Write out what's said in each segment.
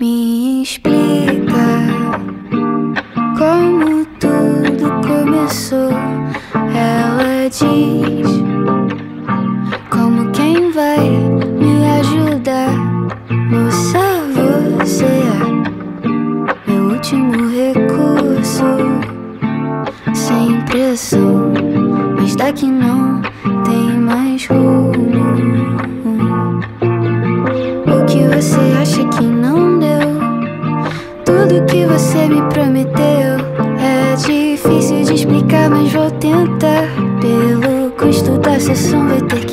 Me explica como tudo começou. Ela diz como quem vai me ajudar. Moça, você é meu último recurso. Sem pressão, mas daqui não tem mais rumo. Você me prometeu é difícil de explicar, mas vou tentar. Pelo custo da sessão, vai ter que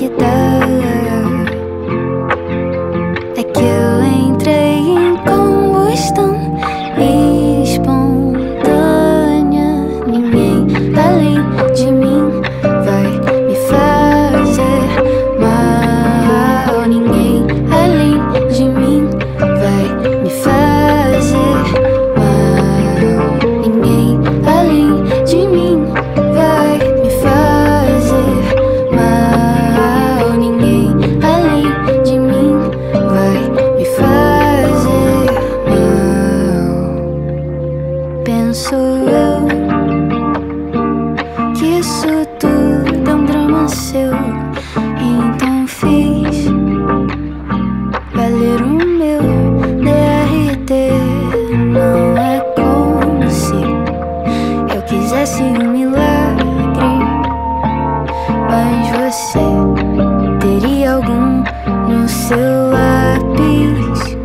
Penso eu que isso tudo é um drama seu. Então fiz valer o meu DRT. Não é como se eu quisesse um milagre, mas você teria algum no seu lápis.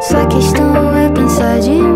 Só questão é pensar demais.